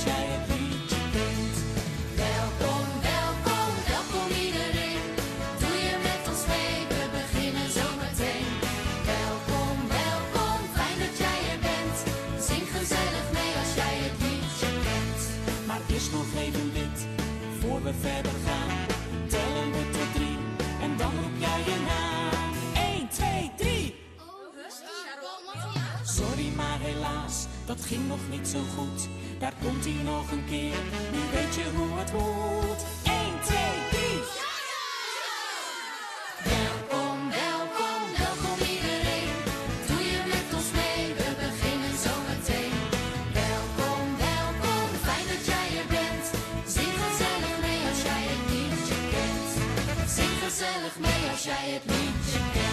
als jij het liedje kent. Welkom, welkom, welkom iedereen. Doe je met ons mee, we beginnen zo meteen. Welkom, welkom, fijn dat jij er bent. Zing gezellig mee als jij het liedje kent. Maar eerst nog even dit, voor we verder gaan. Tellen we tot drie en dan roep jij je naam. 1, 2, 3. Sorry, maar helaas, dat ging nog niet zo goed. Daar komt hij nog een keer, nu weet je hoe het moet. 1, 2, 3. Welkom, welkom, welkom iedereen. Doe je met ons mee, we beginnen zo meteen. Welkom, welkom, fijn dat jij er bent. Zing gezellig mee als jij het liedje kent. Zing gezellig mee als jij het liedje kent.